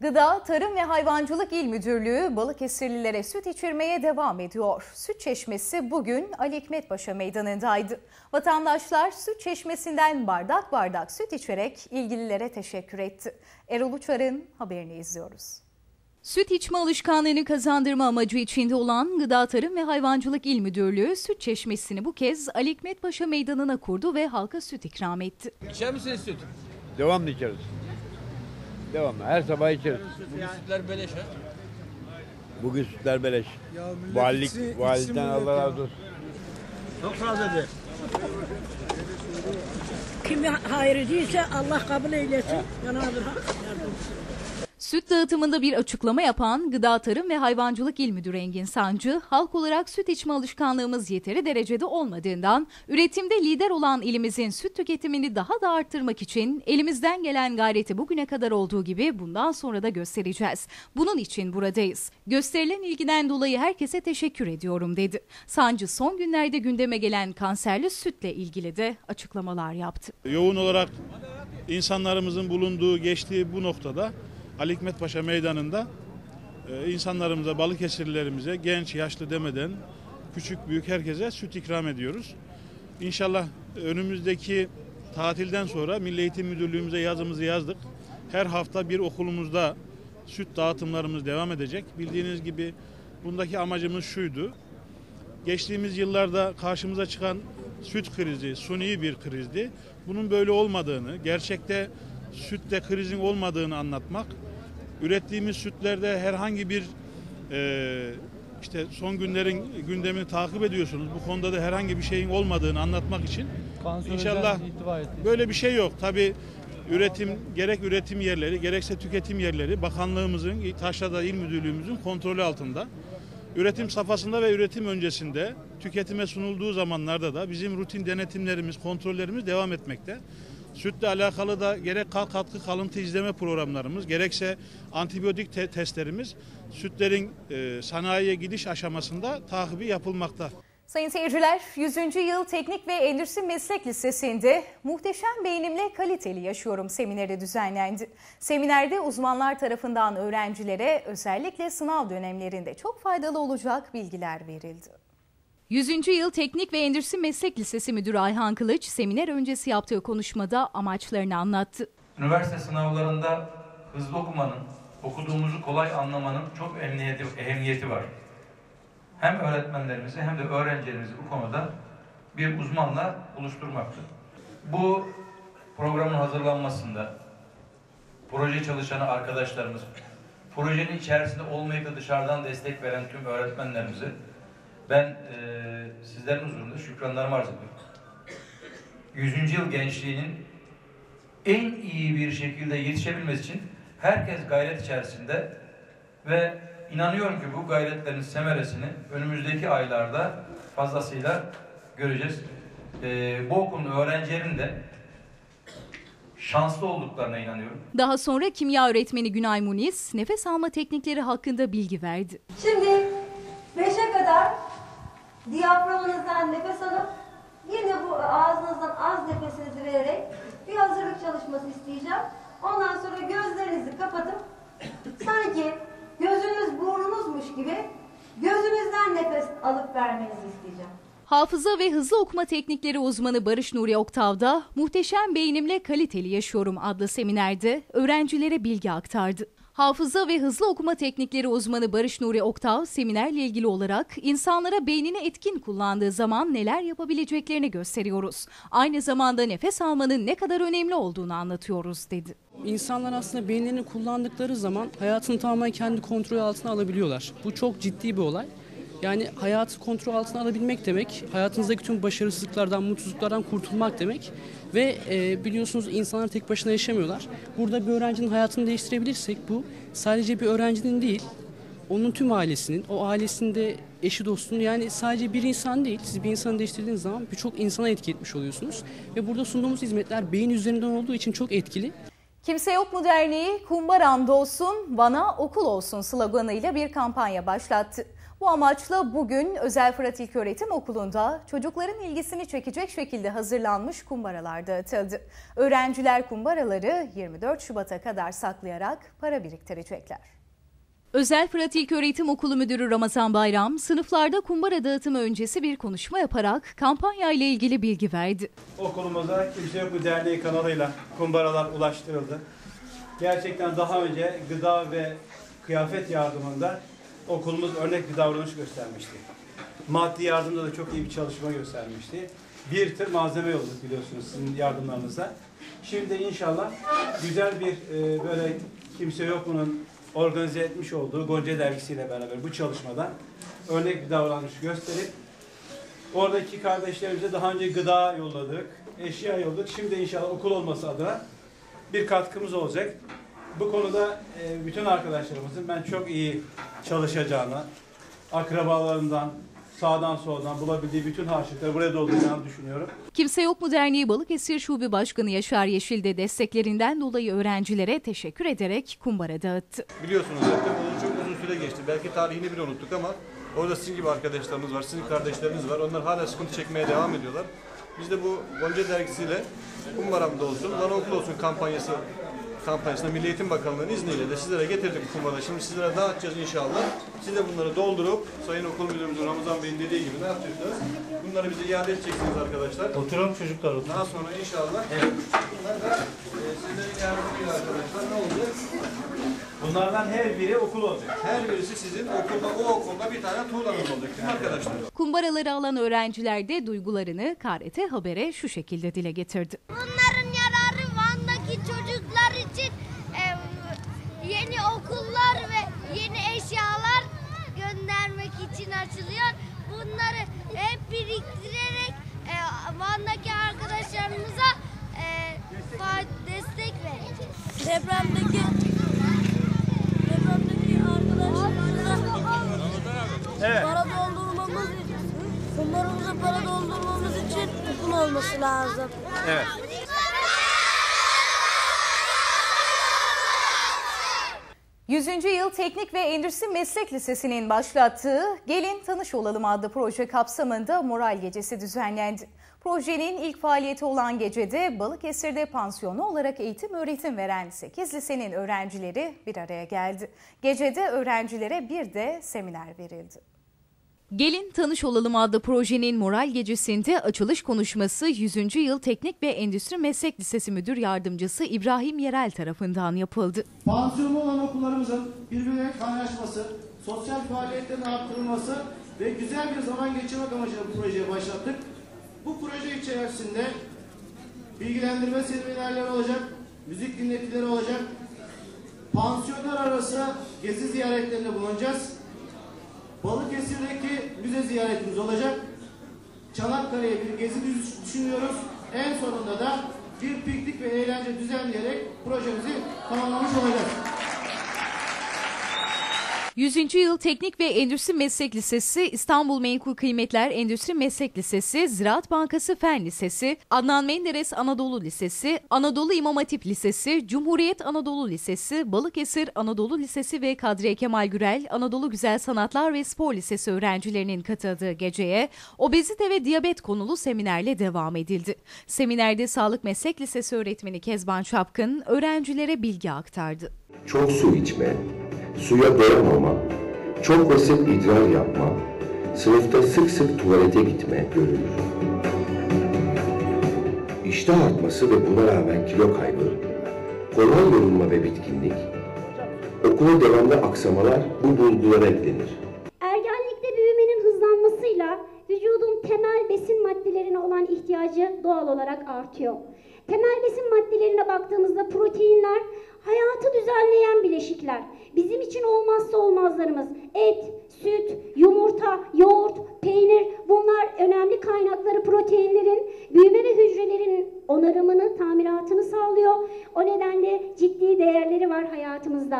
Gıda, Tarım ve Hayvancılık İl Müdürlüğü Balıkesirlilere süt içirmeye devam ediyor. Süt çeşmesi bugün Ali Hikmet Paşa Meydanı'ndaydı. Vatandaşlar süt çeşmesinden bardak bardak süt içerek ilgililere teşekkür etti. Erol Uçar'ın haberini izliyoruz. Süt içme alışkanlığını kazandırma amacı içinde olan Gıda Tarım ve Hayvancılık İl Müdürlüğü süt çeşmesini bu kez Ali Hikmet Paşa Meydanı'na kurdu ve halka süt ikram etti. İçer misiniz süt? Devamlı içeriz. Devamlı. Her sabah içeriz. Bugün sütler beleş ha. Bugün sütler beleş. Ya millet Valilik, içsin- validen içsin millet Allah ya. razı olsun. Çok tazedir. Kim hayırlıysa Allah kabul eylesin. Cenab-ı Hak yardım etsin. Süt dağıtımında bir açıklama yapan Gıda Tarım ve Hayvancılık İl Müdürü Engin Sancı, halk olarak süt içme alışkanlığımız yeteri derecede olmadığından, üretimde lider olan ilimizin süt tüketimini daha da arttırmak için elimizden gelen gayreti bugüne kadar olduğu gibi bundan sonra da göstereceğiz. Bunun için buradayız. Gösterilen ilgiden dolayı herkese teşekkür ediyorum dedi. Sancı son günlerde gündeme gelen kanserli sütle ilgili de açıklamalar yaptı. yoğun olarak insanlarımızın bulunduğu, geçtiği bu noktada Ali Hikmet Paşa Meydanı'nda e, insanlarımıza, Balıkesirlilerimize, genç, yaşlı demeden küçük, büyük herkese süt ikram ediyoruz. İnşallah önümüzdeki tatilden sonra Milli Eğitim Müdürlüğümüze yazımızı yazdık. Her hafta bir okulumuzda süt dağıtımlarımız devam edecek. Bildiğiniz gibi bundaki amacımız şuydu. Geçtiğimiz yıllarda karşımıza çıkan süt krizi suni bir krizdi. Bunun böyle olmadığını, gerçekte sütte krizin olmadığını anlatmak, ürettiğimiz sütlerde herhangi bir e, işte son günlerin gündemini takip ediyorsunuz. Bu konuda da herhangi bir şeyin olmadığını anlatmak için inşallah böyle bir şey yok. Tabi üretim gerek üretim yerleri gerekse tüketim yerleri bakanlığımızın Taşra'da il müdürlüğümüzün kontrolü altında. Üretim safhasında ve üretim öncesinde tüketime sunulduğu zamanlarda da bizim rutin denetimlerimiz, kontrollerimiz devam etmekte. Sütle alakalı da gerek kal katkı kalıntı izleme programlarımız, gerekse antibiyotik te- testlerimiz sütlerin e, sanayiye gidiş aşamasında takibi yapılmakta. Sayın seyirciler, 100. Yıl Teknik ve Endüstri Meslek Lisesi'nde Muhteşem Beynimle Kaliteli Yaşıyorum semineri düzenlendi. Seminerde uzmanlar tarafından öğrencilere özellikle sınav dönemlerinde çok faydalı olacak bilgiler verildi. 100. Yıl Teknik ve Endüstri Meslek Lisesi Müdürü Ayhan Kılıç, seminer öncesi yaptığı konuşmada amaçlarını anlattı. Üniversite sınavlarında hızlı okumanın, okuduğumuzu kolay anlamanın çok emniyeti, ehemmiyeti var. Hem öğretmenlerimizi hem de öğrencilerimizi bu konuda bir uzmanla buluşturmaktır. Bu programın hazırlanmasında proje çalışanı arkadaşlarımız, projenin içerisinde olmayıp da dışarıdan destek veren tüm öğretmenlerimizi ben eee sizlerin huzurunda şükranlarımı arz ediyorum. 100. yıl gençliğinin en iyi bir şekilde yetişebilmesi için herkes gayret içerisinde ve inanıyorum ki bu gayretlerin semeresini önümüzdeki aylarda fazlasıyla göreceğiz. Ee, bu okulun öğrencilerin de şanslı olduklarına inanıyorum. Daha sonra kimya öğretmeni Günay Muniz, nefes alma teknikleri hakkında bilgi verdi. Şimdi 5'e kadar diyaframınızdan nefes alıp yine bu ağzınızdan az nefesinizi vererek bir hazırlık çalışması isteyeceğim. Ondan sonra gözlerinizi kapatıp sanki gözünüz burnunuzmuş gibi gözünüzden nefes alıp vermenizi isteyeceğim. Hafıza ve hızlı okuma teknikleri uzmanı Barış Nuri Oktav'da Muhteşem Beynimle Kaliteli Yaşıyorum adlı seminerde öğrencilere bilgi aktardı. Hafıza ve hızlı okuma teknikleri uzmanı Barış Nuri Oktav seminerle ilgili olarak insanlara beynini etkin kullandığı zaman neler yapabileceklerini gösteriyoruz. Aynı zamanda nefes almanın ne kadar önemli olduğunu anlatıyoruz dedi. İnsanlar aslında beyinlerini kullandıkları zaman hayatını tamamen kendi kontrolü altına alabiliyorlar. Bu çok ciddi bir olay. Yani hayatı kontrol altına alabilmek demek, hayatınızdaki tüm başarısızlıklardan, mutsuzluklardan kurtulmak demek. Ve e, biliyorsunuz insanlar tek başına yaşamıyorlar. Burada bir öğrencinin hayatını değiştirebilirsek bu sadece bir öğrencinin değil, onun tüm ailesinin, o ailesinde eşi dostunun yani sadece bir insan değil. Siz bir insanı değiştirdiğiniz zaman birçok insana etki etmiş oluyorsunuz. Ve burada sunduğumuz hizmetler beyin üzerinden olduğu için çok etkili. Kimse Yok mu Derneği kumbaramda olsun bana okul olsun sloganıyla bir kampanya başlattı. Bu amaçla bugün Özel Fırat İlköğretim Okulu'nda çocukların ilgisini çekecek şekilde hazırlanmış kumbaralar dağıtıldı. Öğrenciler kumbaraları 24 Şubat'a kadar saklayarak para biriktirecekler. Özel Fırat İlköğretim Okulu Müdürü Ramazan Bayram, sınıflarda kumbara dağıtımı öncesi bir konuşma yaparak kampanya ile ilgili bilgi verdi. Okulumuza Kimse Yok Bu Derneği kanalıyla kumbaralar ulaştırıldı. Gerçekten daha önce gıda ve kıyafet yardımında okulumuz örnek bir davranış göstermişti. Maddi yardımda da çok iyi bir çalışma göstermişti. Bir tır malzeme yolladık biliyorsunuz sizin yardımlarınızla. Şimdi inşallah güzel bir e, böyle kimse yok bunun organize etmiş olduğu Gonca dergisiyle beraber bu çalışmadan örnek bir davranış gösterip Oradaki kardeşlerimize daha önce gıda yolladık, eşya yolladık. Şimdi inşallah okul olması adına bir katkımız olacak. Bu konuda e, bütün arkadaşlarımızın ben çok iyi çalışacağını, akrabalarından, sağdan soldan bulabildiği bütün harçlıkları buraya dolduracağını düşünüyorum. Kimse Yok mu Derneği Balıkesir Şube Başkanı Yaşar Yeşil de desteklerinden dolayı öğrencilere teşekkür ederek kumbara dağıttı. Biliyorsunuz zaten onun çok uzun süre geçti. Belki tarihini bile unuttuk ama orada sizin gibi arkadaşlarımız var, sizin kardeşleriniz var. Onlar hala sıkıntı çekmeye devam ediyorlar. Biz de bu Gonca dergisiyle Kumbaram'da olsun, Lan Okul olsun kampanyası kampanyasında Milli Eğitim Bakanlığı'nın izniyle de sizlere getirdik bu kumbara. Şimdi sizlere dağıtacağız inşallah. Siz de bunları doldurup Sayın Okul Müdürümüz Ramazan Bey'in dediği gibi ne yapacaksınız? Bunları bize iade edeceksiniz arkadaşlar. Oturalım çocuklar oturun. Daha sonra inşallah bunlar da e, sizlerin yardımıyla arkadaşlar ne olacak? Bunlardan her biri okul olacak. Her birisi sizin okulda, o okulda bir tane tuğlanız olacak değil mi arkadaşlar? Kumbaraları alan öğrenciler de duygularını KRT Haber'e şu şekilde dile getirdi. Bunların yararı Van'daki çocuklar için e, yeni okullar ve yeni eşyalar göndermek için açılıyor. Bunları hep biriktirerek e, Van'daki arkadaşlarımıza e, fa- destek vereceğiz. Depremdeki depremdeki arkadaşlarımıza Evet. para doldurmamız kumlarımıza para doldurmamız için okul olması lazım. Evet. Yüzüncü Yıl Teknik ve Endüstri Meslek Lisesi'nin başlattığı Gelin Tanış Olalım adlı proje kapsamında moral gecesi düzenlendi. Projenin ilk faaliyeti olan gecede Balıkesir'de pansiyonu olarak eğitim öğretim veren 8 lisenin öğrencileri bir araya geldi. Gecede öğrencilere bir de seminer verildi. Gelin Tanış Olalım adlı projenin moral gecesinde açılış konuşması 100. Yıl Teknik ve Endüstri Meslek Lisesi Müdür Yardımcısı İbrahim Yerel tarafından yapıldı. Pansiyonu olan okullarımızın birbirine kaynaşması, sosyal faaliyetlerin arttırılması ve güzel bir zaman geçirmek amacıyla bu projeyi başlattık. Bu proje içerisinde bilgilendirme seminerleri olacak, müzik dinletileri olacak, pansiyonlar arası gezi ziyaretlerinde bulunacağız. Balıkesir'deki müze ziyaretimiz olacak. Çanakkale'ye bir gezi düşünüyoruz. En sonunda da bir piknik ve eğlence düzenleyerek projemizi tamamlamış olacağız. 100. Yıl Teknik ve Endüstri Meslek Lisesi, İstanbul Menkul Kıymetler Endüstri Meslek Lisesi, Ziraat Bankası Fen Lisesi, Adnan Menderes Anadolu Lisesi, Anadolu İmam Hatip Lisesi, Cumhuriyet Anadolu Lisesi, Balıkesir Anadolu Lisesi ve Kadriye Kemal Gürel Anadolu Güzel Sanatlar ve Spor Lisesi öğrencilerinin katıldığı geceye obezite ve diyabet konulu seminerle devam edildi. Seminerde Sağlık Meslek Lisesi öğretmeni Kezban Çapkın öğrencilere bilgi aktardı. Çok su içme, suya doyamama, çok basit idrar yapma, sınıfta sık sık tuvalete gitme görülür. İştah artması ve buna rağmen kilo kaybı, kolay yorulma ve bitkinlik, okula devamlı aksamalar bu bulgulara eklenir. Ergenlikte büyümenin hızlanmasıyla vücudun temel besin maddelerine olan ihtiyacı doğal olarak artıyor. Temel besin maddelerine baktığımızda proteinler hayatı düzenleyen bileşikler. Bizim için olmazsa olmazlarımız et, süt, yumurta, yoğurt, peynir bunlar önemli kaynakları proteinlerin büyüme ve hücrelerin onarımını, tamiratını sağlıyor. O nedenle ciddi değerleri var hayatımızda.